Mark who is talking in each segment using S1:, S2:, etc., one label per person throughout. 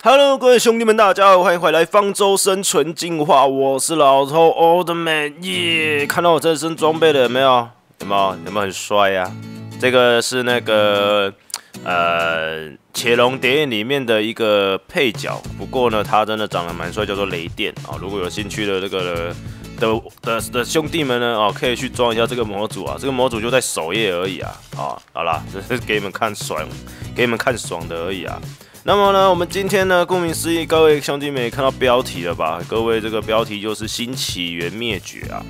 S1: Hello，各位兄弟们，大家好，欢迎回来方舟生存进化，我是老头 Old Man，耶！看到我这身装备了有没有？有没有？有没有很帅呀？这个是那个呃《潜龙谍影》里面的一个配角，不过呢，他真的长得蛮帅，叫做雷电啊。如果有兴趣的这个的的的兄弟们呢，哦，可以去装一下这个模组啊，这个模组就在首页而已啊。啊，好啦，只是给你们看爽，给你们看爽的而已啊。那么呢，我们今天呢，顾名思义，各位兄弟们也看到标题了吧？各位，这个标题就是《新起源灭绝》啊。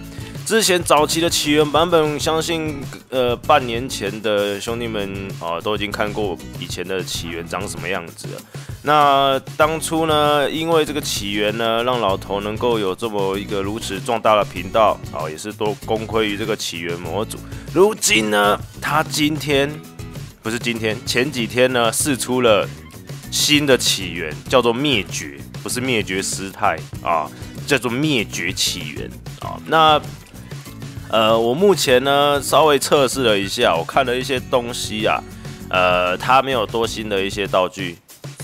S1: 之前早期的起源版本，相信呃半年前的兄弟们啊，都已经看过以前的起源长什么样子了。那当初呢，因为这个起源呢，让老头能够有这么一个如此壮大的频道啊，也是多功亏于这个起源模组。如今呢，他今天不是今天，前几天呢，试出了。新的起源叫做灭绝，不是灭绝师太啊，叫做灭绝起源啊。那呃，我目前呢稍微测试了一下，我看了一些东西啊，呃，它没有多新的一些道具，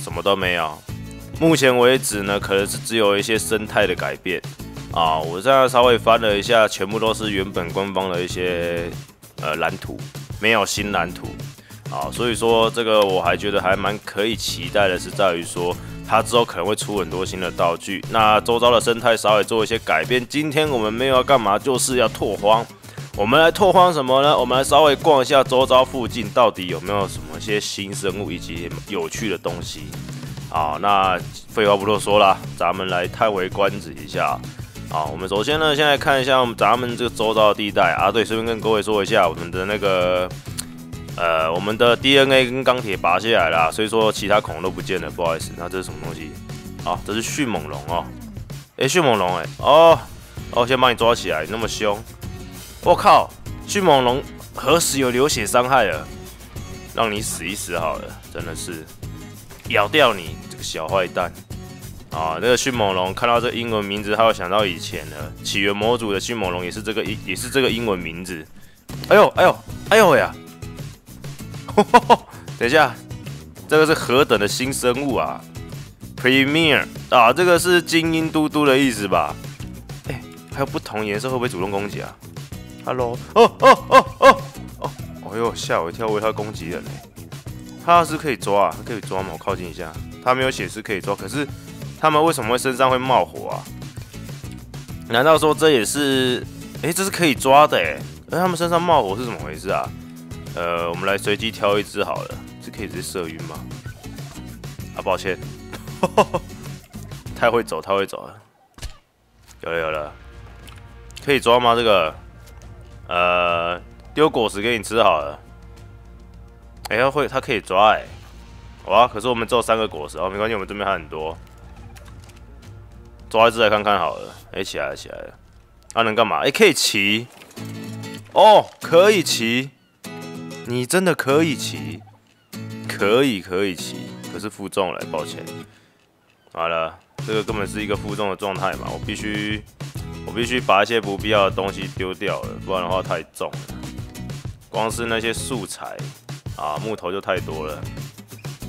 S1: 什么都没有。目前为止呢，可能是只有一些生态的改变啊。我这样稍微翻了一下，全部都是原本官方的一些呃蓝图，没有新蓝图。啊，所以说这个我还觉得还蛮可以期待的，是在于说它之后可能会出很多新的道具，那周遭的生态稍微做一些改变。今天我们没有要干嘛，就是要拓荒。我们来拓荒什么呢？我们来稍微逛一下周遭附近，到底有没有什么些新生物以及有趣的东西。啊，那废话不多说了，咱们来叹为观止一下。啊，我们首先呢，先来看一下我们咱们这个周遭的地带啊。对，顺便跟各位说一下，我们的那个。呃，我们的 DNA 跟钢铁拔下来了，所以说其他恐龙都不见了，不好意思。那这是什么东西？啊，这是迅猛龙哦。哎，迅猛龙哎，哦，哦，先把你抓起来，那么凶。我靠，迅猛龙何时有流血伤害了？让你死一死好了，真的是咬掉你这个小坏蛋。啊，那个迅猛龙看到这英文名字，他会想到以前的起源模组的迅猛龙，也是这个，也是这个英文名字。哎呦，哎呦，哎呦呀！等一下，这个是何等的新生物啊！Premier 啊，这个是精英嘟嘟的意思吧？哎，还有不同颜色会不会主动攻击啊？Hello，哦哦哦哦哦，哎呦，吓我一跳，我以为它攻击人呢。它是可以抓，啊，可以抓吗？我靠近一下，它没有显示可以抓，可是它们为什么会身上会冒火啊？难道说这也是？哎，这是可以抓的哎，那他们身上冒火是怎么回事啊？呃，我们来随机挑一只好了，这可以直接射晕吗？啊，抱歉，太会走，太会走了。有了有了，可以抓吗？这个，呃，丢果实给你吃好了。哎呀，会，它可以抓哎。哇，可是我们只有三个果实哦，没关系，我们这边还很多。抓一只来看看好了。哎，起来了起来了。它能干嘛？哎，可以骑。哦，可以骑。你真的可以骑，可以可以骑，可是负重了，抱歉。好了，这个根本是一个负重的状态嘛，我必须我必须把一些不必要的东西丢掉了，不然的话太重了。光是那些素材啊，木头就太多了，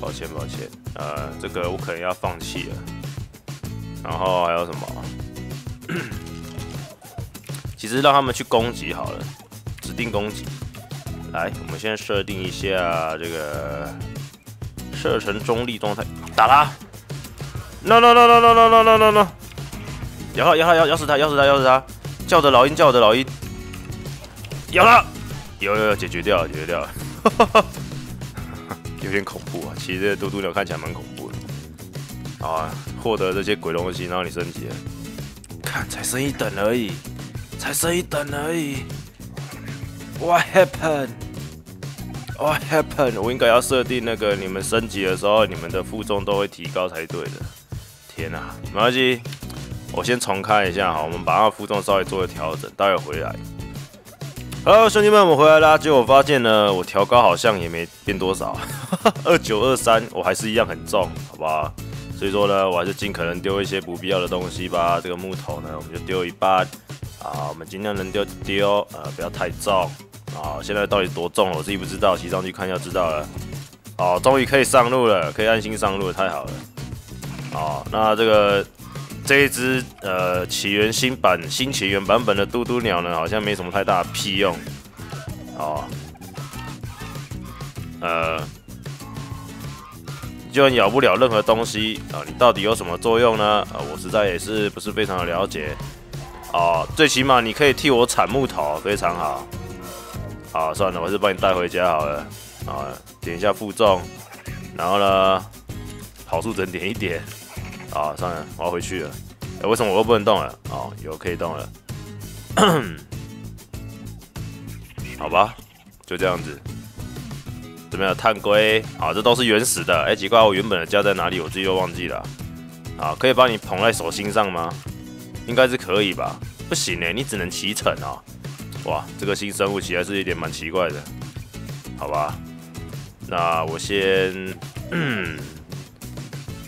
S1: 抱歉抱歉。呃，这个我可能要放弃了。然后还有什么？其实让他们去攻击好了，指定攻击。来，我们先设定一下这个射程中立状态，打他！No No No No No No No No No！咬他咬他咬咬死他咬死他咬死他！叫的老鹰叫的老鹰，咬他！有有有解决掉解决掉，有点恐怖啊！其实这嘟嘟鸟看起来蛮恐怖的。啊，获得这些鬼东西，然后你升级了，看才升一等而已，才升一等而已。What happened？What happened？我应该要设定那个你们升级的时候，你们的负重都会提高才对的。天哪，没关系，我先重开一下哈，我们把那个负重稍微做个调整，待会回来。Hello，兄弟们，我们回来啦。结果发现呢，我调高好像也没变多少，二九二三，我还是一样很重，好不好？所以说呢，我还是尽可能丢一些不必要的东西吧。这个木头呢，我们就丢一半，啊，我们尽量能丢就丢，呃，不要太重。好，现在到底多重了？我自己不知道，骑上去看就知道了。好，终于可以上路了，可以安心上路，太好了。哦，那这个这一只呃起源新版新起源版本的嘟嘟鸟呢，好像没什么太大的屁用。哦，呃，就算咬不了任何东西啊，你到底有什么作用呢？啊，我实在也是不是非常的了解。哦，最起码你可以替我铲木头，非常好。好，算了，我还是帮你带回家好了。啊，点一下负重，然后呢，跑速整点一点。啊，算了，我要回去了。哎，为什么我又不能动了？哦，有可以动了。好吧，就这样子。怎么样？碳龟？好，这都是原始的。哎，奇怪，我原本的家在哪里？我自己又忘记了。啊，可以把你捧在手心上吗？应该是可以吧？不行哎，你只能骑乘啊。哇，这个新生物起来是一点蛮奇怪的。好吧，那我先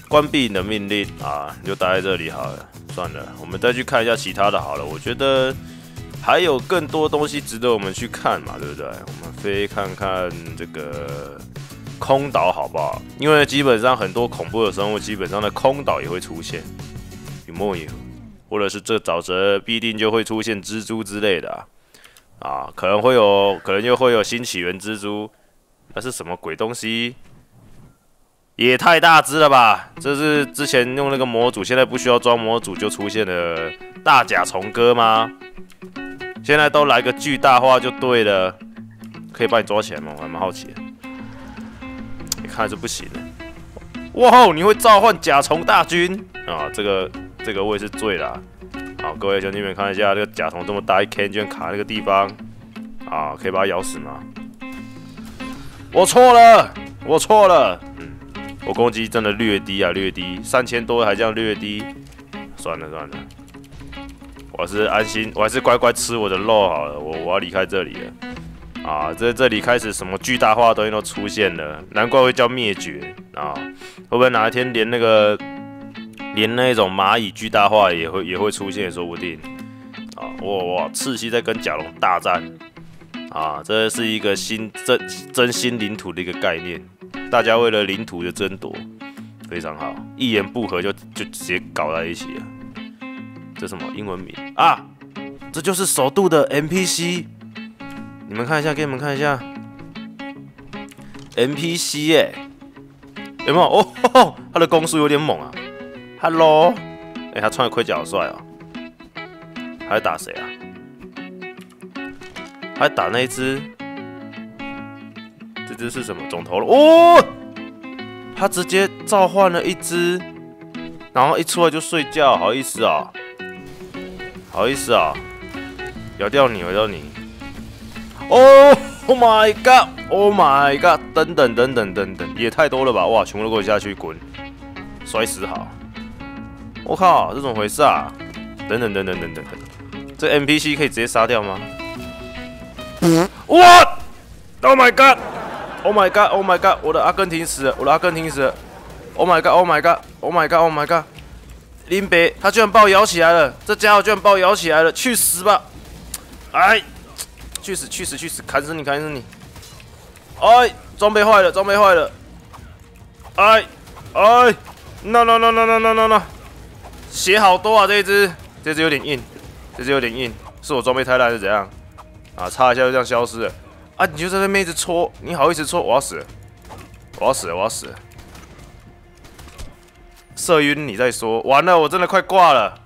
S1: 关闭你的命令啊，你就待在这里好了。算了，我们再去看一下其他的好了。我觉得。还有更多东西值得我们去看嘛，对不对？我们飞看看这个空岛好不好？因为基本上很多恐怖的生物，基本上在空岛也会出现，有木有？或者是这沼泽必定就会出现蜘蛛之类的啊？可能会有，可能又会有新起源蜘蛛，那是什么鬼东西？也太大只了吧！这是之前用那个模组，现在不需要装模组就出现的大甲虫哥吗？现在都来个巨大化就对了，可以把你抓起来吗？我还蛮好奇的。你看是不行的。哇吼！你会召唤甲虫大军啊？这个这个我也是醉了。好，各位兄弟们看一下，这个甲虫这么大一坑，居然卡那个地方啊！可以把它咬死吗？我错了，我错了。嗯，我攻击真的略低啊，略低，三千多还这样略低，算了算了。我是安心，我还是乖乖吃我的肉好了。我我要离开这里了啊！这这里开始什么巨大化的东西都出现了，难怪会叫灭绝啊！会不会哪一天连那个连那种蚂蚁巨大化也会也会出现，说不定啊！哇哇，赤西在跟甲龙大战啊！这是一个新真真心领土的一个概念，大家为了领土的争夺，非常好，一言不合就就直接搞在一起了。这什么英文名啊？这就是首度的 NPC，你们看一下，给你们看一下 NPC 耶，有没有？哦，他的攻速有点猛啊！Hello，哎，他穿的盔甲好帅哦。他在打谁啊？他在打那一只，这只是什么？肿头了哦！他直接召唤了一只，然后一出来就睡觉，好意思啊？好意思啊，咬掉你，咬掉你。Oh my god！Oh my god！等等等等等等，也太多了吧！哇，全部都给我下去滚，摔死好！我靠，这怎么回事啊？等等等等等等等，这 NPC 可以直接杀掉吗？What？Oh my god！Oh my god！Oh my god！我的阿根廷死了，我的阿根廷死了！Oh my god！Oh my god！Oh my god！Oh my god！林北，他居然把我咬起来了！这家伙居然把我咬起来了！去死吧！哎，去死去死去死！砍死你砍死你！哎，装备坏了，装备坏了！哎哎，no no no no no no no no！血好多啊！这一只，这只有点硬，这只有点硬，是我装备太烂是怎样？啊，擦一下就这样消失了！啊，你就在那妹子戳，你好意思戳？我要死！我要死！我要死！射晕你再说，完了，我真的快挂了！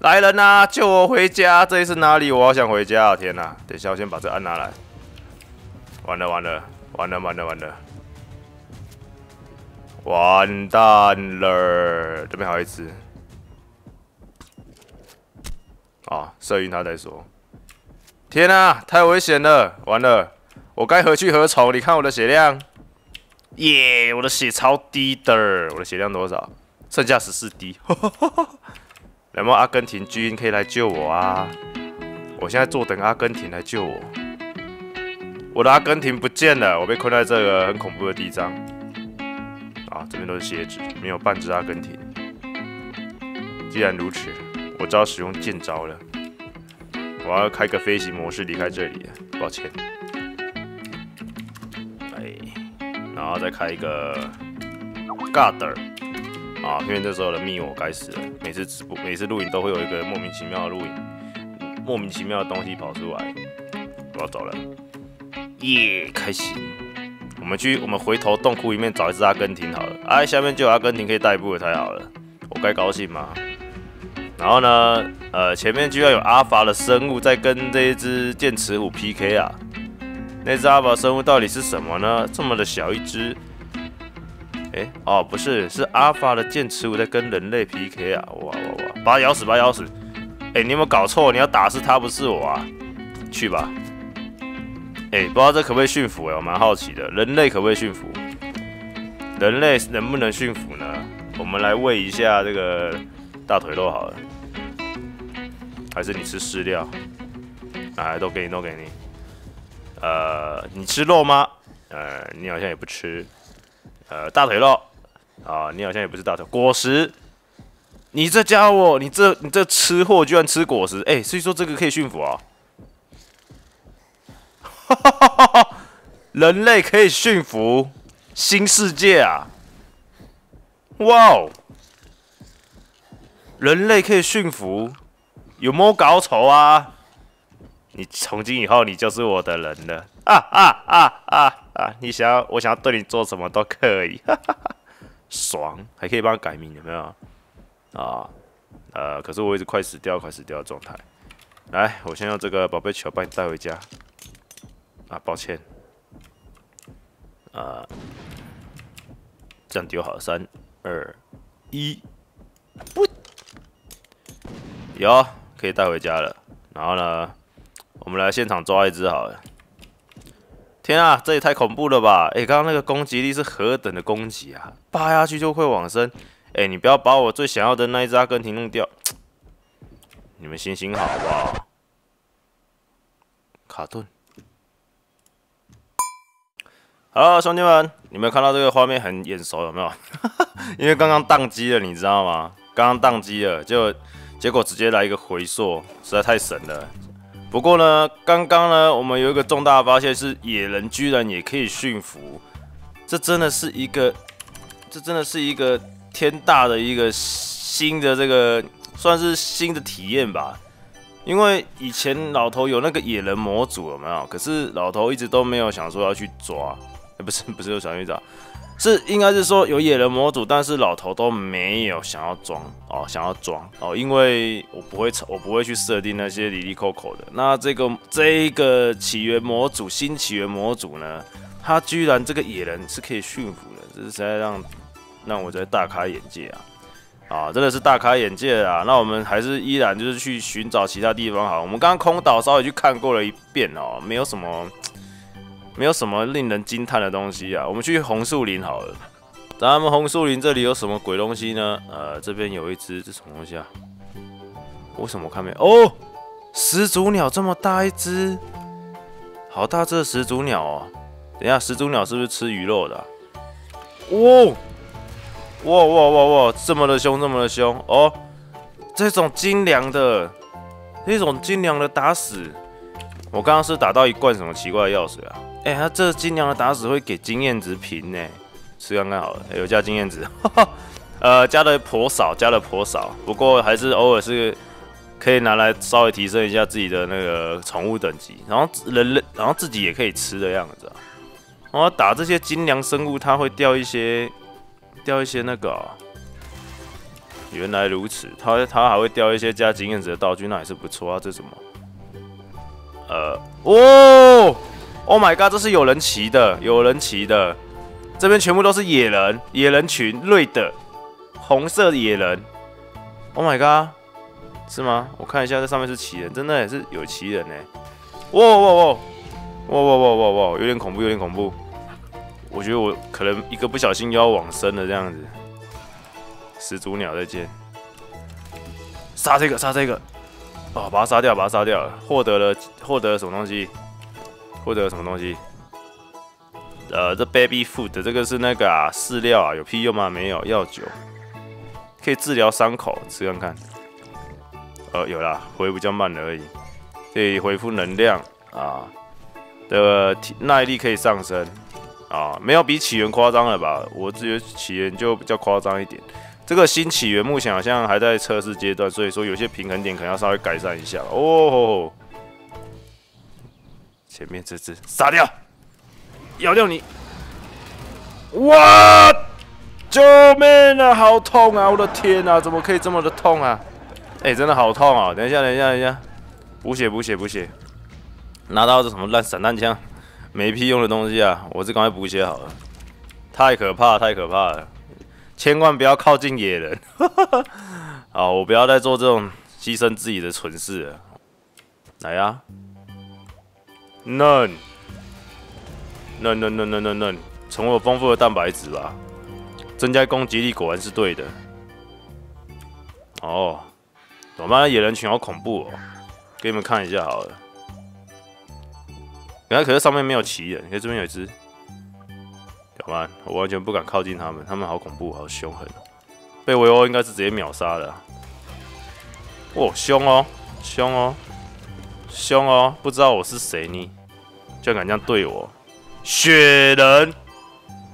S1: 来人呐，救我回家！这里是哪里？我好想回家啊！天哪！等一下，我先把这按拿来。完了完了完了完了完了！完蛋了！这边还有一只。啊，射晕他再说。天哪，太危险了！完了，我该何去何从？你看我的血量，耶！我的血超低的，我的血量多少？剩下十四滴，有没有阿根廷军可以来救我啊？我现在坐等阿根廷来救我。我的阿根廷不见了，我被困在这个很恐怖的地方。啊，这边都是蝎子，没有半只阿根廷。既然如此，我只好使用剑招了。我要开个飞行模式离开这里，抱歉。哎，然后再开一个 g a d e r 啊，因为这时候的密我该死了，每次直播每次录影都会有一个莫名其妙的录影，莫名其妙的东西跑出来，我要走了，耶，开心。我们去，我们回头洞窟里面找一只阿根廷好了。哎，下面就有阿根廷可以代步了，太好了，我该高兴吗？然后呢，呃，前面居然有阿法的生物在跟这一只剑齿虎 PK 啊！那只阿法生物到底是什么呢？这么的小一只？哎，哦，不是，是阿法的剑齿虎在跟人类 PK 啊！哇哇哇，把它咬死，把它咬死！哎，你有没有搞错？你要打是它，不是我啊！去吧。哎，不知道这可不可以驯服哎，我蛮好奇的。人类可不可以驯服？人类能不能驯服呢？我们来喂一下这个大腿肉好了，还是你吃饲料？哎，都给你，都给你。呃，你吃肉吗？呃，你好像也不吃。呃，大腿肉啊，你好像也不是大腿。果实，你这家伙，你这你这吃货居然吃果实？哎，所以说这个可以驯服啊。人类可以驯服新世界啊！哇哦，人类可以驯服，有没有搞错啊？你从今以后你就是我的人了啊啊啊啊啊！你想要我想要对你做什么都可以，爽，还可以帮他改名有没有？啊，呃，可是我一直快死掉快死掉的状态。来，我先用这个宝贝球把你带回家。啊，抱歉，啊，这样丢好，三二一，不，有可以带回家了。然后呢，我们来现场抓一只好了。天啊，这也太恐怖了吧！哎，刚刚那个攻击力是何等的攻击啊！扒下去就会往生。哎，你不要把我最想要的那一只阿根廷弄掉。你们行行好，好不好？卡顿。好，兄弟们，你们看到这个画面很眼熟，有没有？因为刚刚宕机了，你知道吗？刚刚宕机了，就结果直接来一个回溯，实在太神了。不过呢，刚刚呢，我们有一个重大发现，是野人居然也可以驯服，这真的是一个，这真的是一个天大的一个新的这个，算是新的体验吧。因为以前老头有那个野人模组，有没有？可是老头一直都没有想说要去抓。不是不是有想去找，是应该是说有野人模组，但是老头都没有想要装哦，想要装哦，因为我不会我不会去设定那些里里扣扣的。那这个这一个起源模组新起源模组呢，它居然这个野人是可以驯服的，这是实在让让我在大开眼界啊啊，真的是大开眼界啊！那我们还是依然就是去寻找其他地方好。我们刚刚空岛稍微去看过了一遍哦，没有什么。没有什么令人惊叹的东西啊，我们去红树林好了。咱们红树林这里有什么鬼东西呢？呃，这边有一只，这什么东西啊？为什么看没？哦，始祖鸟这么大一只，好大只的始祖鸟哦！等下，始祖鸟是不是吃鱼肉的？哇哇哇哇哇！这么的凶，这么的凶哦！这种精良的，这种精良的打死，我刚刚是打到一罐什么奇怪的药水啊？哎，他这精良的打死会给经验值平呢，吃刚刚好了，有加经验值，呃，加的颇少，加的颇少，不过还是偶尔是可以拿来稍微提升一下自己的那个宠物等级，然后人类，然后自己也可以吃的样子。然后打这些精良生物，它会掉一些，掉一些那个，原来如此，它它还会掉一些加经验值的道具，那也是不错啊。这什么？呃，哦。Oh my god！这是有人骑的，有人骑的，这边全部都是野人，野人群，瑞的，红色野人。Oh my god！是吗？我看一下，这上面是骑人，真的也是有骑人呢。哇哇哇！哇哇哇哇哇！有点恐怖，有点恐怖。我觉得我可能一个不小心要往生了这样子。始祖鸟再见。杀这个，杀这个。哦，把它杀掉，把它杀掉，获得了，获得了什么东西？获得什么东西？呃，这 baby food 这个是那个啊饲料啊，有屁用吗？没有，药酒可以治疗伤口，吃看看。呃，有啦，回比较慢而已，可以恢复能量啊，的耐力可以上升啊，没有比起源夸张了吧？我觉得起源就比较夸张一点。这个新起源目前好像还在测试阶段，所以说有些平衡点可能要稍微改善一下哦。前面这只杀掉，咬掉你！哇！救命啊！好痛啊！我的天啊！怎么可以这么的痛啊？哎，真的好痛啊！等一下，等一下，等一下，补血，补血，补血！拿到这什么烂散弹枪，没屁用的东西啊！我这赶快补血好了。太可怕，太可怕了！千万不要靠近野人。好，我不要再做这种牺牲自己的蠢事了。来呀！None，None，None，None，None，None，成为丰富的蛋白质吧。增加攻击力果然是对的。哦，怎么办？野人群好恐怖哦！给你们看一下好了。原来可是上面没有奇人，看这边有一只。怎么办？我完全不敢靠近他们，他们好恐怖，好凶狠。被围殴应该是直接秒杀的。哦，凶哦，凶哦，凶哦！不知道我是谁呢？居然敢这样对我！雪人，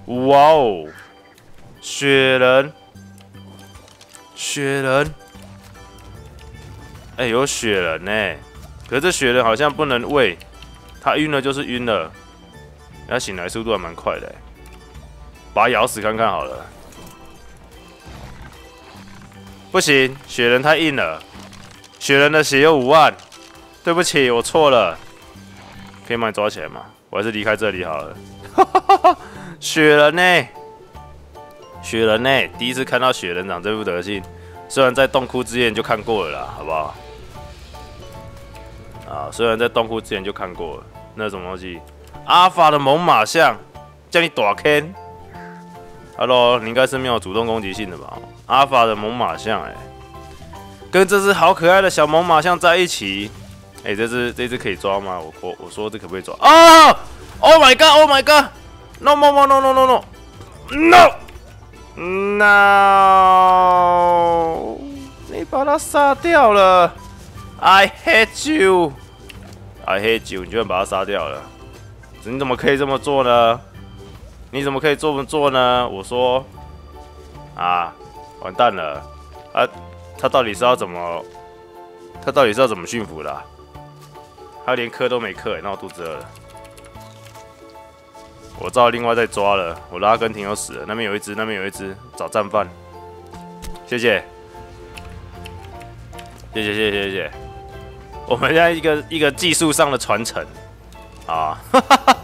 S1: 哇哦！雪人，雪人，哎，有雪人呢。可是这雪人好像不能喂，他晕了就是晕了，他醒来速度还蛮快的。把他咬死看看好了。不行，雪人太硬了。雪人的血有五万，对不起，我错了。可以把你抓起来吗？我还是离开这里好了。雪人呢？雪人呢？第一次看到雪人长这副德性，虽然在洞窟之前就看过了啦，好不好？啊，虽然在洞窟之前就看过了，那什么东西？阿法的猛犸象，叫你打 Ken？Hello，你应该是没有主动攻击性的吧？阿法的猛犸象，哎，跟这只好可爱的小猛犸象在一起，哎，这只这只可以抓吗？我我我说这可不可以抓？啊！Oh my god！Oh my god! No no no no no no no no no！你把他杀掉了！I hate you！I hate you！你居然把他杀掉了！你怎么可以这么做呢？你怎么可以这么做呢？我说，啊，完蛋了！啊，他到底是要怎么？他到底是要怎么驯服的？他连磕都没磕，那我肚子饿了。我知道另外在抓了，我的阿根廷又死了，那边有一只，那边有一只，找战犯。谢谢，谢谢谢谢谢谢。我们现在一个一个技术上的传承啊，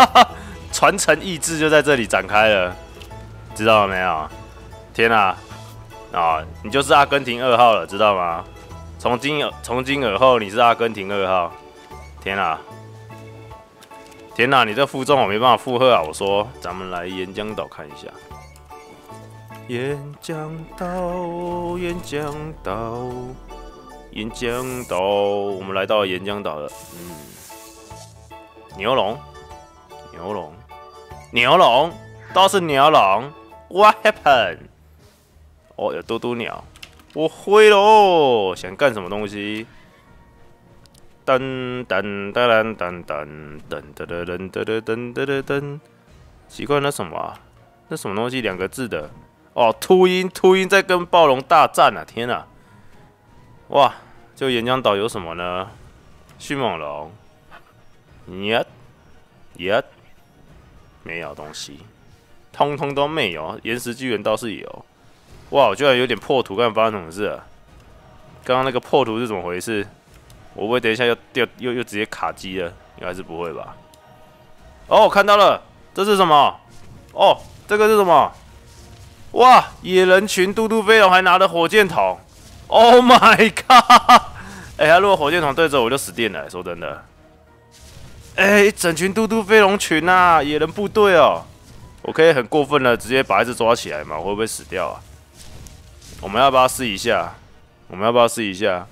S1: 传承意志就在这里展开了，知道了没有？天哪，啊，你就是阿根廷二号了，知道吗？从今从今而后你是阿根廷二号，天哪！天哪，你这负重我没办法负荷啊！我说，咱们来岩浆岛看一下。岩浆岛，岩浆岛，岩浆岛，我们来到岩浆岛了。嗯，牛龙，牛龙，牛龙，都是牛龙。What happened？哦，有嘟嘟鸟，我会喽！想干什么东西？噔噔噔噔噔噔噔噔噔噔噔噔噔噔，奇怪，那什么？那什么东西？两个字的哦，秃鹰，秃鹰在跟暴龙大战啊！天哪！哇，这个岩浆岛有什么呢？迅猛龙，耶耶，没有东西，通通都没有。岩石巨人倒是有。哇，我居然有点破图，刚刚发生什么事啊？刚刚那个破图是怎么回事？我不会等一下又掉又又直接卡机了，应该是不会吧？哦，看到了，这是什么？哦，这个是什么？哇，野人群嘟嘟飞龙还拿着火箭筒！Oh my god！哎，他如果火箭筒对着我就死定了，说真的。哎，一整群嘟嘟飞龙群啊，野人部队哦，我可以很过分的直接把一只抓起来吗？会不会死掉啊？我们要不要试一下？我们要不要试一下？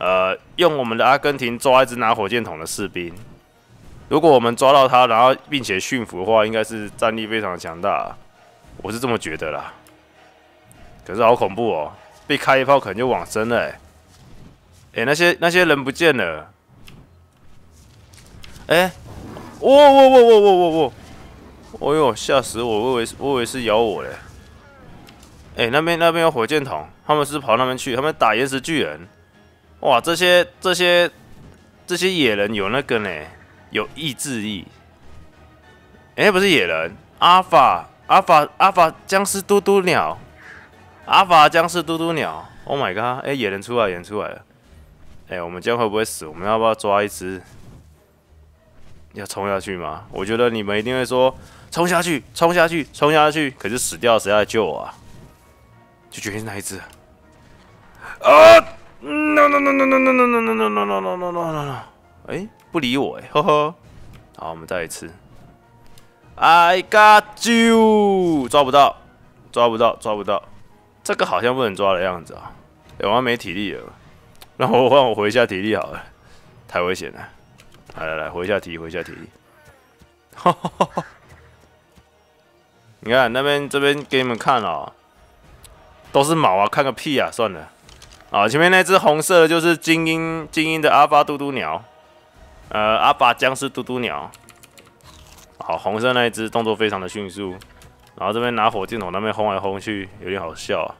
S1: 呃，用我们的阿根廷抓一只拿火箭筒的士兵。如果我们抓到他，然后并且驯服的话，应该是战力非常强大。我是这么觉得啦。可是好恐怖哦，被开一炮可能就往生了。哎，那些那些人不见了。哎，哇哇哇哇哇哇哇！哦呦，吓死我！我以为我以为是咬我嘞。哎，那边那边有火箭筒，他们是跑那边去，他们打岩石巨人。哇，这些这些这些野人有那个呢，有意志力。哎，不是野人，阿法阿法阿法僵尸嘟嘟鸟，阿法僵尸嘟嘟鸟。Oh my god！哎，野人出来，野人出来了。哎，我们这样会不会死？我们要不要抓一只？要冲下去吗？我觉得你们一定会说冲下去，冲下去，冲下去。可是死掉谁来救我啊？就决定那一只？啊！No no no no no no no no no no no no no no no no！哎，不理我哎，呵呵。好，我们再一次。I got you！抓不到，抓不到，抓不到。这个好像不能抓的样子啊！哎，我没体力了，让我让我回一下体力好了，太危险了。来来来，回一下体力，回一下体力。哈哈你看那边这边给你们看哦，都是毛啊，看个屁啊！算了，啊，前面那只红色的就是精英精英的阿巴嘟嘟鸟，呃，阿巴僵尸嘟嘟鸟。好，红色那一只动作非常的迅速，然后这边拿火箭筒那边轰来轰去，有点好笑啊！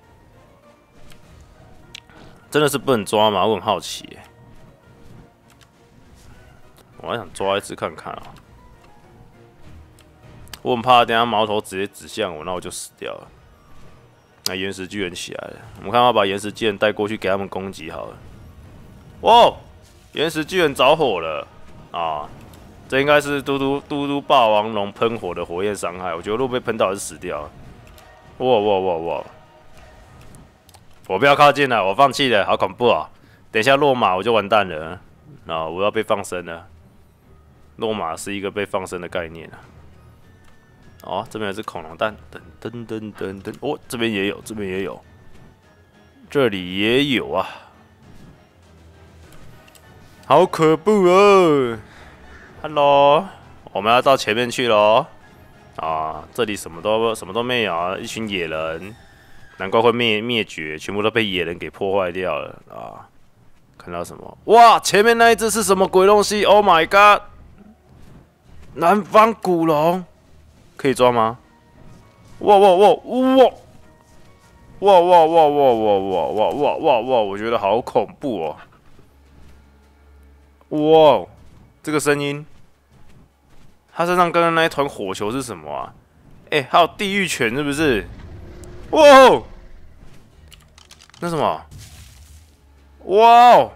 S1: 真的是不能抓吗？我很好奇。我还想抓一只看看啊！我很怕等下矛头直接指向我，那我就死掉了。那岩石巨人起来了，我们看要把岩石巨人带过去给他们攻击好了。哇！岩石巨人着火了啊！这应该是嘟嘟嘟嘟霸王龙喷火的火焰伤害。我觉得如果被喷到，还是死掉。哇哇哇哇！我不要靠近了，我放弃了，好恐怖啊！等一下落马我就完蛋了啊！我要被放生了。落马是一个被放生的概念啊！哦，这边有只恐龙蛋，噔噔噔噔噔，哦，这边也有，这边也有，这里也有啊！好可怖哦！Hello，我们要到前面去喽！啊，这里什么都什么都没有啊，一群野人，难怪会灭灭绝，全部都被野人给破坏掉了啊！看到什么？哇，前面那一只是什么鬼东西？Oh my god！南方古龙可以抓吗？哇哇哇哇！哇哇哇哇哇哇哇哇哇哇！我觉得好恐怖哦！哇，这个声音，他身上刚刚那一团火球是什么啊？哎，还有地狱犬是不是？哇！那什么？哇哦！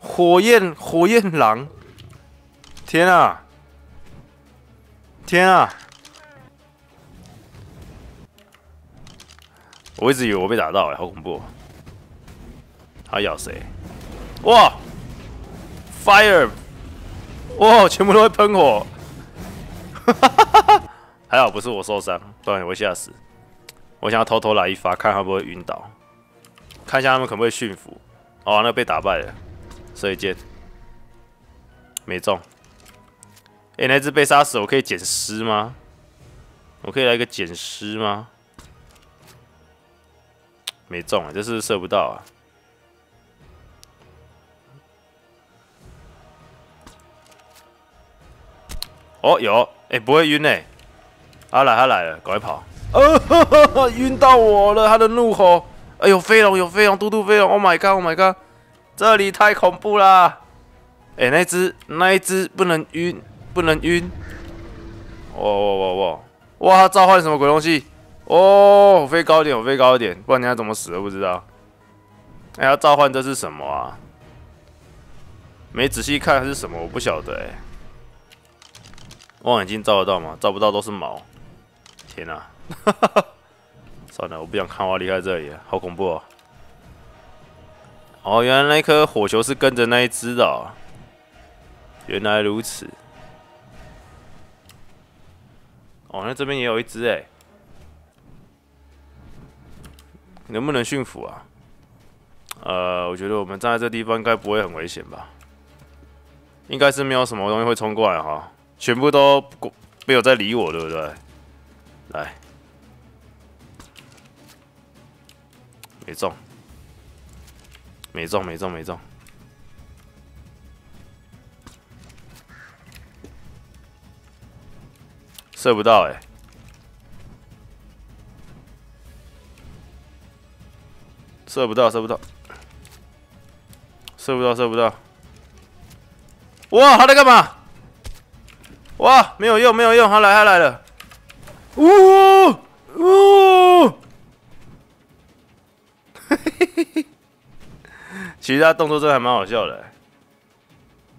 S1: 火焰火焰狼！天啊！天啊！我一直以为我被打到，哎，好恐怖！他咬谁？哇！Fire！哇！全部都会喷火！还好不是我受伤，不然我会吓死。我想要偷偷来一发，看会不会晕倒，看一下他们可不可以驯服。哦，那被打败了，射一箭，没中。哎，那只被杀死，我可以捡尸吗？我可以来一个捡尸吗？没中啊，就是射不到啊。哦，有，哎，不会晕哎。他来，他来了，赶快跑！呃，晕到我了，他的怒吼！哎呦，飞龙有飞龙，嘟嘟飞龙！Oh my god，Oh my god，这里太恐怖啦！哎，那只，那一只不能晕。不能晕！哇哇哇哇！哇，他召唤什么鬼东西？哦，我飞高一点，我飞高一点，不然人家怎么死都不知道。哎，要召唤这是什么啊？没仔细看是什么，我不晓得哎。望远镜照得到吗？照不到都是毛。天哪！算了，我不想看，我要离开这里，好恐怖哦。哦，原来那颗火球是跟着那一只的。原来如此。哦，那这边也有一只哎，能不能驯服啊？呃，我觉得我们站在这地方应该不会很危险吧？应该是没有什么东西会冲过来哈，全部都没有在理我，对不对？来，没中，没中，没中，没中。射不到哎！射不到，射不到，射不到，射不到！哇，他在干嘛？哇，没有用，没有用，他来，他来了！呜呜！嘿嘿嘿！其实他动作真的还蛮好笑的，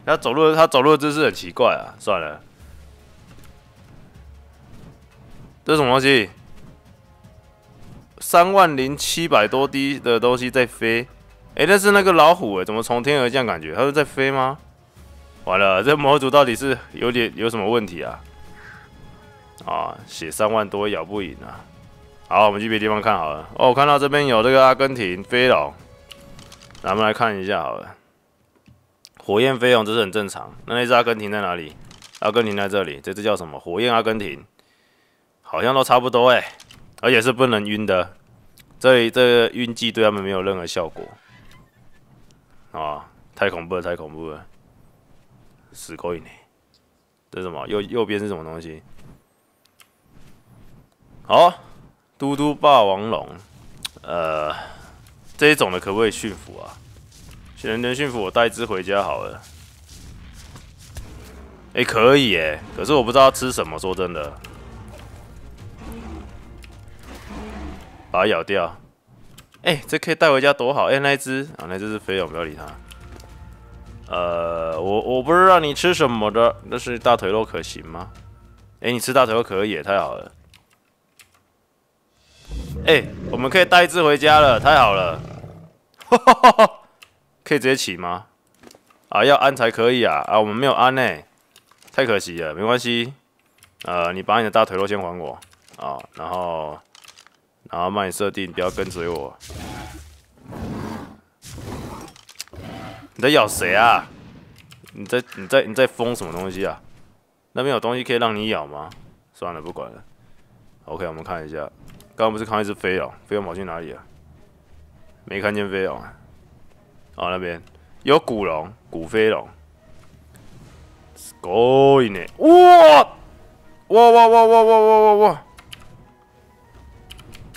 S1: 他走路，他走路姿势很奇怪啊。算了。这是什么东西？三万零七百多滴的东西在飞。哎，那是那个老虎哎，怎么从天而降？感觉它是在飞吗？完了，这模组到底是有点有什么问题啊？啊，血三万多咬不赢啊！好，我们去别的地方看好了。哦，我看到这边有这个阿根廷飞龙，咱们来看一下好了。火焰飞龙这是很正常。那那只阿根廷在哪里？阿根廷在这里。这只叫什么？火焰阿根廷，好像都差不多哎，而且是不能晕的。这里这个晕剂对他们没有任何效果。啊，太恐怖了，太恐怖了！死狗影呢？这是什么？右右边是什么东西？好，嘟嘟霸王龙，呃，这一种的可不可以驯服啊？能能驯服我带只回家好了。哎，可以哎，可是我不知道吃什么。说真的，把它咬掉。哎，这可以带回家多好！哎，那只啊，那只是飞龙，不要理它。呃，我我不知道你吃什么的，那是大腿肉可行吗？哎，你吃大腿肉可以，太好了。哎，我们可以带一只回家了，太好了！可以直接骑吗？啊，要安才可以啊！啊，我们没有安呢，太可惜了。没关系，呃，你把你的大腿肉先还我啊，然后，然后帮你设定，不要跟随我。你在咬谁啊？你在你在你在封什么东西啊？那边有东西可以让你咬吗？算了，不管了。OK，我们看一下。刚刚不是看到一只飞龙，飞龙跑去哪里了？没看见飞龙啊！哦，那边有古龙，古飞龙。够呢！哇！哇哇哇哇哇哇哇哇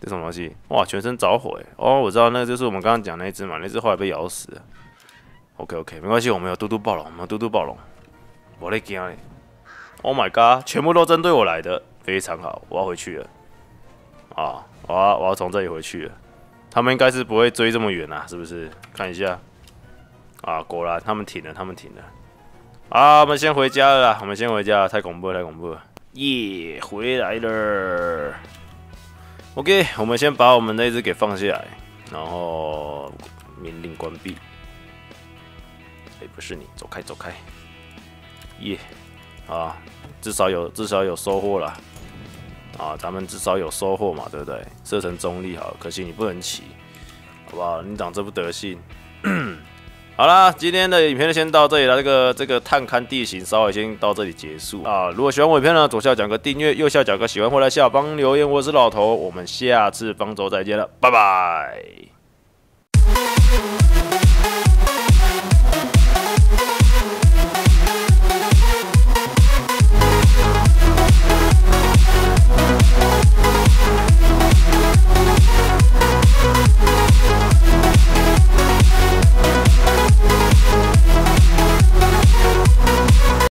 S1: 这什么东西？哇，全身着火！哎，哦，我知道，那就是我们刚刚讲那只嘛，那只后来被咬死了。OK OK，没关系，我们有嘟嘟暴龙，我们有嘟嘟暴龙，我来惊嘞！Oh my god，全部都针对我来的。非常好，我要回去了。啊，我要我要从这里回去了。他们应该是不会追这么远啊，是不是？看一下。啊，果然他们停了，他们停了。啊，我们先回家了，我们先回家，太恐怖了，太恐怖了。耶，回来了。OK，我们先把我们那只给放下来，然后命令关闭。哎，不是你，走开，走开。耶，啊，至少有至少有收获了。啊，咱们至少有收获嘛，对不对？设成中立好，可惜你不能骑，好不好？你长这副德性。好啦，今天的影片就先到这里了。这个这个探勘地形稍微先到这里结束啊。如果喜欢我影片呢，左下角个订阅，右下角个喜欢或者下方留言。我是老头，我们下次方舟再见了，拜拜。